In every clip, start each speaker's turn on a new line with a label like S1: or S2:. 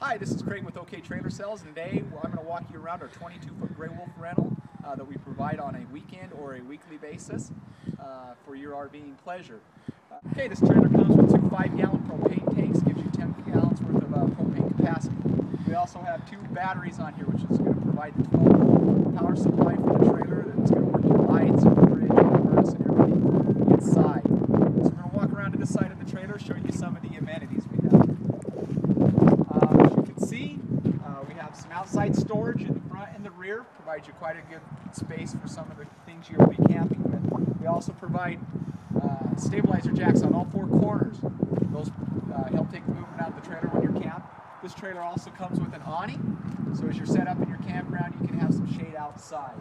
S1: Hi, this is Craig with OK Trailer Sales, and today I'm going to walk you around our 22-foot Grey Wolf rental uh, that we provide on a weekend or a weekly basis uh, for your RVing pleasure. Uh, okay, this trailer comes with two 5-gallon propane tanks, gives you 10 gallons worth of uh, propane capacity. We also have two batteries on here, which is going to provide the full power supply for the trailer that's going to work your lights, your fridge, your furnace, and everything inside. So we're going to walk around to this side of the trailer, show you some of the amenities we have. Um, as you can see, uh, we have some outside storage in the front and the rear, provides you quite a good space for some of the things you'll be camping with. We also provide uh, stabilizer jacks on all four corners. Those uh, help take the movement out of the trailer when you're camped. This trailer also comes with an awning, so as you're set up in your campground, you can have some shade outside.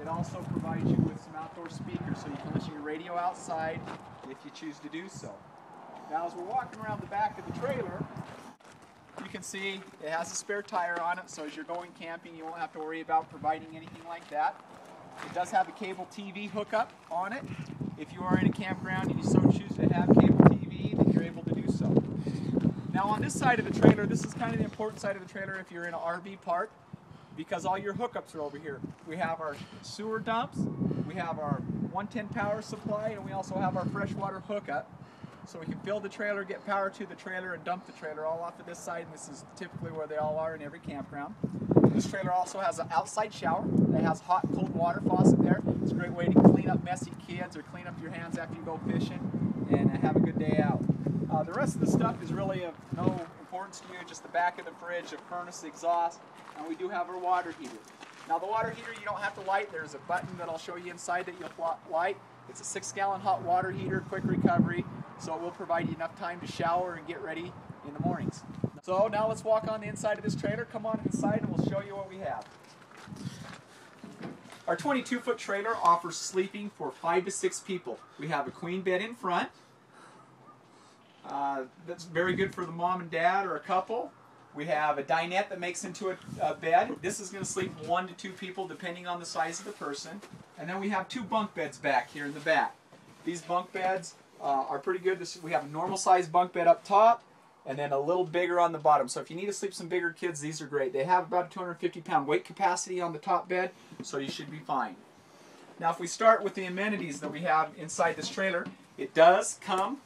S1: It also provides you with some outdoor speakers, so you can listen to your radio outside if you choose to do so. Now, as we're walking around the back of the trailer, you can see it has a spare tire on it, so as you're going camping, you won't have to worry about providing anything like that. It does have a cable TV hookup on it. If you are in a campground and you so choose to have cable TV, then you're able to do so. Now on this side of the trailer, this is kind of the important side of the trailer if you're in an RV park, because all your hookups are over here. We have our sewer dumps, we have our 110 power supply, and we also have our freshwater hookup. So we can fill the trailer, get power to the trailer, and dump the trailer all off of this side, and this is typically where they all are in every campground. This trailer also has an outside shower that has hot, cold water faucet there. It's a great way to clean up messy kids or clean up your hands after you go fishing and have a good day out. Uh, the rest of the stuff is really of no importance to you, just the back of the fridge, the furnace, exhaust, and we do have our water heater. Now the water heater you don't have to light, there's a button that I'll show you inside that you'll light. It's a six gallon hot water heater, quick recovery, so it will provide you enough time to shower and get ready in the mornings. So now let's walk on the inside of this trailer. Come on inside and we'll show you what we have. Our 22 foot trailer offers sleeping for five to six people. We have a queen bed in front. Uh, that's very good for the mom and dad or a couple. We have a dinette that makes into a, a bed. This is going to sleep one to two people depending on the size of the person. And then we have two bunk beds back here in the back. These bunk beds uh, are pretty good. This, we have a normal size bunk bed up top and then a little bigger on the bottom. So if you need to sleep some bigger kids, these are great. They have about 250 pound weight capacity on the top bed, so you should be fine. Now if we start with the amenities that we have inside this trailer, it does come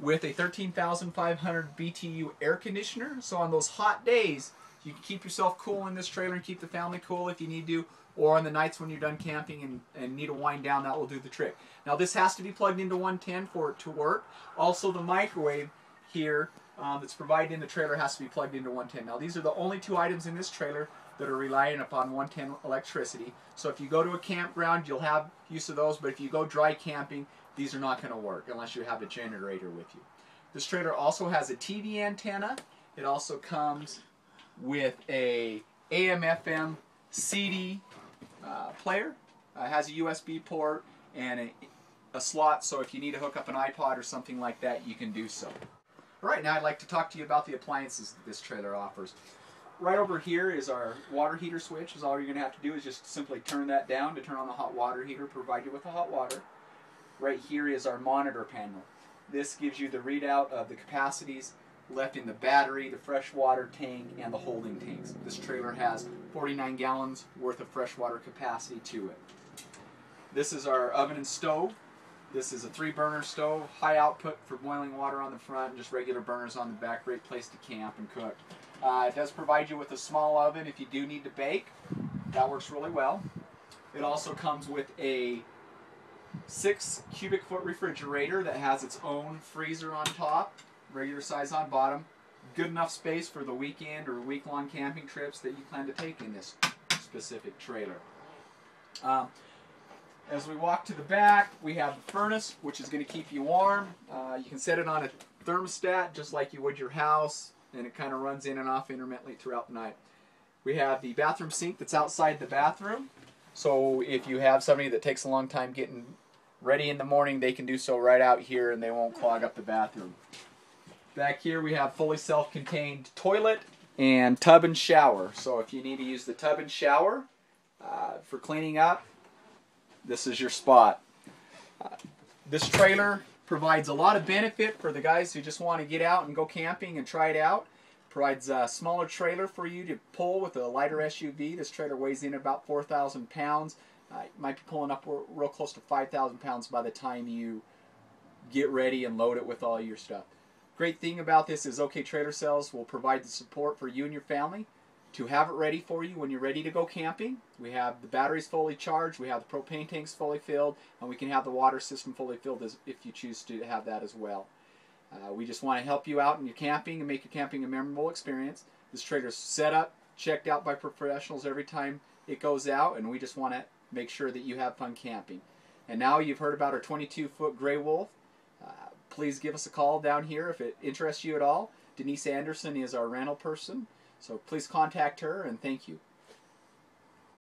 S1: with a 13,500 BTU air conditioner. So on those hot days, you can keep yourself cool in this trailer and keep the family cool if you need to, or on the nights when you're done camping and, and need to wind down, that will do the trick. Now this has to be plugged into 110 for it to work. Also the microwave here um, that's provided in the trailer has to be plugged into 110. Now these are the only two items in this trailer that are relying upon 110 electricity. So if you go to a campground, you'll have use of those, but if you go dry camping, these are not going to work unless you have a generator with you. This trailer also has a TV antenna. It also comes with a AM FM CD uh, player. Uh, has a USB port and a, a slot so if you need to hook up an iPod or something like that, you can do so. All right, now I'd like to talk to you about the appliances this trailer offers. Right over here is our water heater switch. Is all you're going to have to do is just simply turn that down to turn on the hot water heater, provide you with the hot water. Right here is our monitor panel. This gives you the readout of the capacities left in the battery, the freshwater tank, and the holding tanks. This trailer has 49 gallons worth of freshwater capacity to it. This is our oven and stove. This is a three burner stove, high output for boiling water on the front, and just regular burners on the back. Great place to camp and cook. Uh, it does provide you with a small oven if you do need to bake. That works really well. It also comes with a six cubic foot refrigerator that has its own freezer on top, regular size on bottom. Good enough space for the weekend or week long camping trips that you plan to take in this specific trailer. Um, as we walk to the back, we have the furnace, which is going to keep you warm. Uh, you can set it on a thermostat just like you would your house, and it kind of runs in and off intermittently throughout the night. We have the bathroom sink that's outside the bathroom. So if you have somebody that takes a long time getting ready in the morning, they can do so right out here and they won't clog up the bathroom. Back here we have fully self-contained toilet and tub and shower. So if you need to use the tub and shower uh, for cleaning up, this is your spot. Uh, this trailer provides a lot of benefit for the guys who just want to get out and go camping and try it out. Provides a smaller trailer for you to pull with a lighter SUV. This trailer weighs in about 4,000 pounds. Uh, might be pulling up real close to 5,000 pounds by the time you get ready and load it with all your stuff. Great thing about this is OK Trailer Sales will provide the support for you and your family to have it ready for you when you're ready to go camping. We have the batteries fully charged, we have the propane tanks fully filled, and we can have the water system fully filled as, if you choose to have that as well. Uh, we just want to help you out in your camping and make your camping a memorable experience. This trailer's set up, checked out by professionals every time it goes out, and we just want to make sure that you have fun camping. And now you've heard about our 22 foot Grey Wolf. Please give us a call down here if it interests you at all. Denise Anderson is our rental person, so please contact her and thank you.